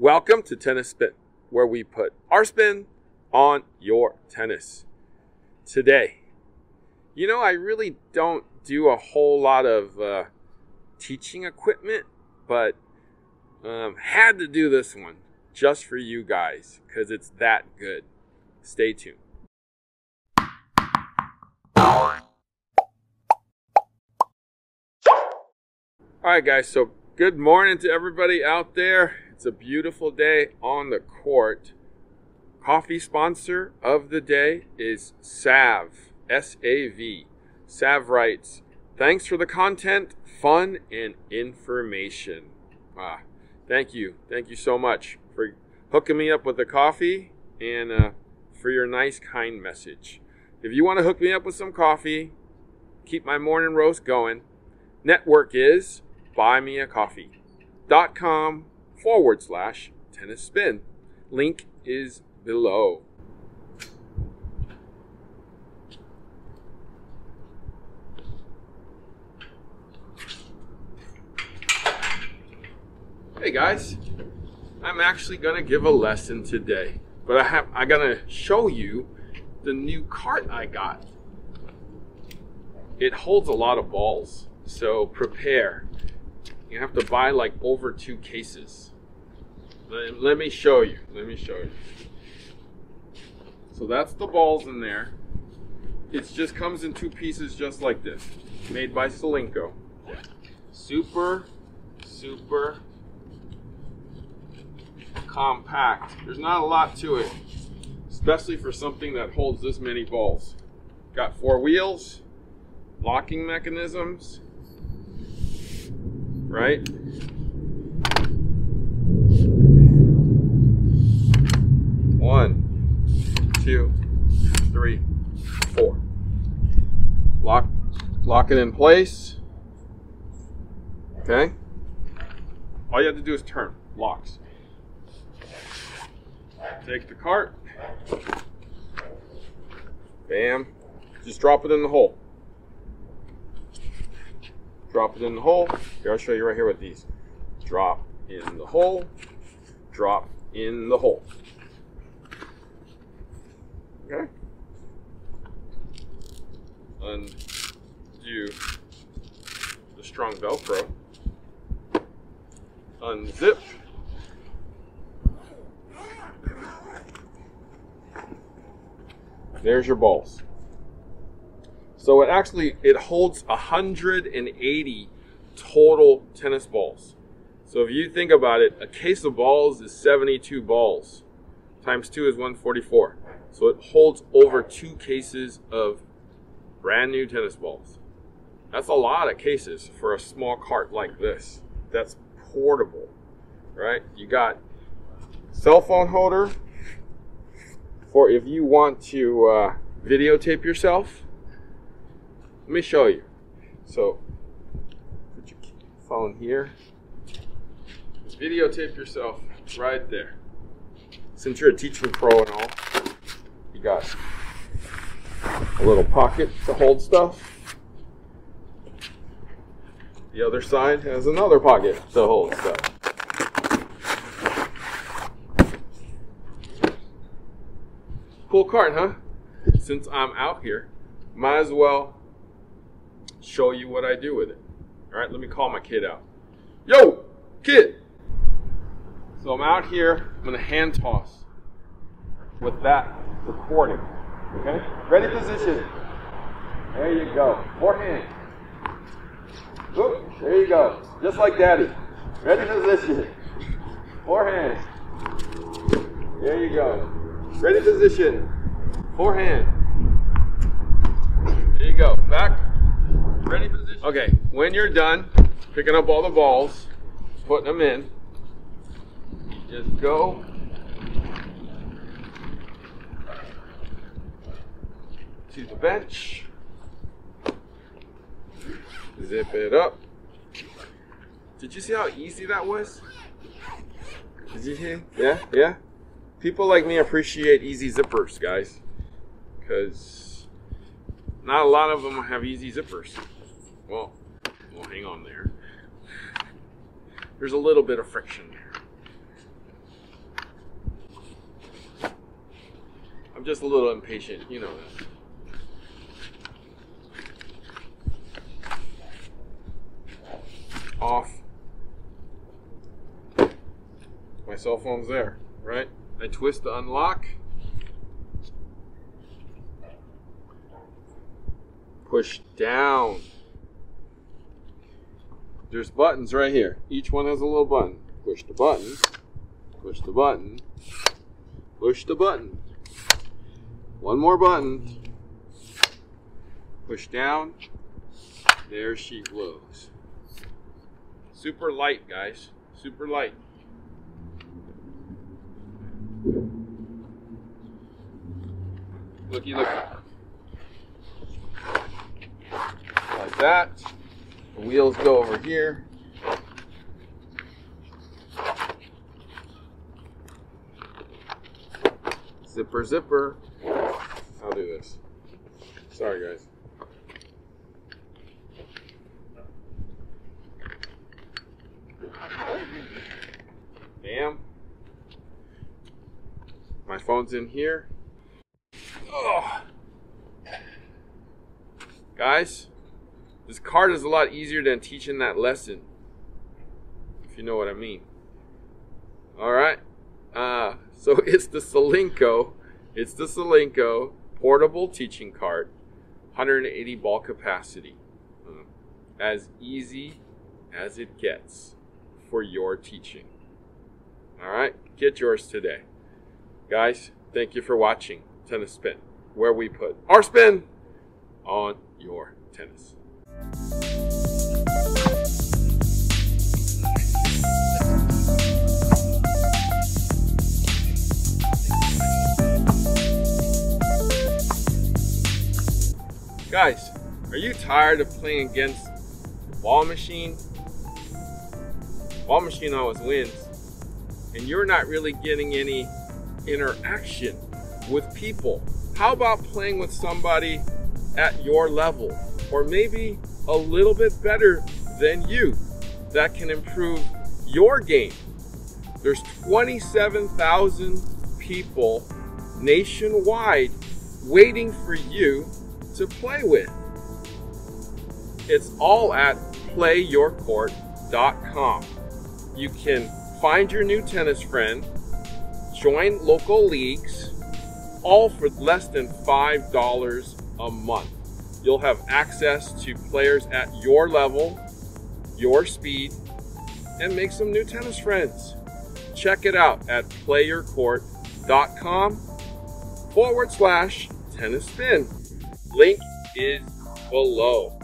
Welcome to Tennis Spin, where we put our spin on your tennis. Today, you know, I really don't do a whole lot of uh, teaching equipment, but um, had to do this one just for you guys because it's that good. Stay tuned. All right, guys, so good morning to everybody out there. It's a beautiful day on the court. Coffee sponsor of the day is Sav, S A V. Sav writes, Thanks for the content, fun, and information. Ah, thank you. Thank you so much for hooking me up with the coffee and uh, for your nice, kind message. If you want to hook me up with some coffee, keep my morning roast going, network is buymeacoffee.com forward slash tennis spin. Link is below. Hey guys, I'm actually gonna give a lesson today, but I have I'm gonna show you the new cart I got. It holds a lot of balls, so prepare. You have to buy like over two cases. Let, let me show you. Let me show you. So that's the balls in there. It just comes in two pieces just like this. Made by Solinco. Super, super compact. There's not a lot to it, especially for something that holds this many balls. Got four wheels, locking mechanisms, right? One, two, three, four. Lock, lock it in place. Okay. All you have to do is turn. Locks. Take the cart. Bam. Just drop it in the hole. Drop it in the hole. Here, I'll show you right here with these. Drop in the hole. Drop in the hole. Okay. Undo the strong Velcro. Unzip. There's your balls. So it actually it holds 180 total tennis balls. So if you think about it, a case of balls is 72 balls. Times 2 is 144. So it holds over two cases of brand new tennis balls. That's a lot of cases for a small cart like this. That's portable, right? You got cell phone holder for if you want to uh, videotape yourself. Let me show you. So, put your phone here. Just videotape yourself right there. Since you're a teaching pro and all, you got a little pocket to hold stuff. The other side has another pocket to hold stuff. Cool cart, huh? Since I'm out here, might as well show you what I do with it. All right, let me call my kid out. Yo, kid! So I'm out here, I'm gonna hand toss with that recording. Okay? Ready position. There you go. Forehand. Oop, there you go. Just like daddy. Ready position. Forehand. There you go. Ready position. Forehand. There you go. Back. Ready position. Okay, when you're done picking up all the balls, putting them in, just go to the bench. Zip it up. Did you see how easy that was? Did you hear? Yeah, yeah. People like me appreciate easy zippers, guys. Because not a lot of them have easy zippers. Well, well, hang on there. There's a little bit of friction there. I'm just a little impatient, you know that. Off. My cell phone's there, right? I twist to unlock. Push down. There's buttons right here. Each one has a little button. Push the button. Push the button. Push the button. One more button. Push down. There she glows. Super light, guys. Super light. Looky, looky. Like that. The wheels go over here. Zipper, zipper. I'll do this. Sorry, guys. Bam. My phone's in here. Guys, this card is a lot easier than teaching that lesson. If you know what I mean. All right. Uh, so it's the Solinco. It's the Solinco portable teaching card, 180 ball capacity. Uh, as easy as it gets for your teaching. All right, get yours today. Guys, thank you for watching Tennis Spin, where we put our spin on your tennis. Guys, are you tired of playing against the ball machine? Ball machine always wins, and you're not really getting any interaction with people. How about playing with somebody at your level, or maybe a little bit better than you that can improve your game? There's 27,000 people nationwide waiting for you to play with. It's all at playyourcourt.com. You can find your new tennis friend, join local leagues, all for less than $5 a month. You'll have access to players at your level, your speed, and make some new tennis friends. Check it out at playyourcourt.com forward slash tennis spin. Link is below.